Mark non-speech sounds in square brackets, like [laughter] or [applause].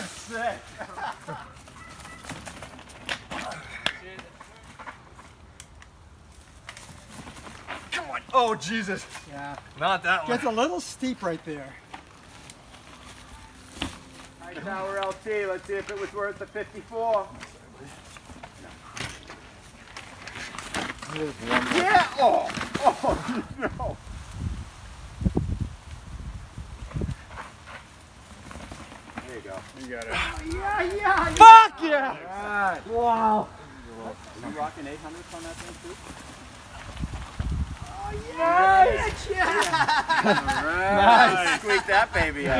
sick. Come on. Oh, Jesus. Yeah. Not that one. Gets a little steep right there. Hightower LT, let's see if it was worth the 54. Yeah! Oh! Oh, [laughs] no! There you go. You got it. Yeah, yeah! Fuck yeah! Right. Wow! Are you rocking 800s on that thing too? Oh, yes! Yeah! Nice. Squeak that baby out.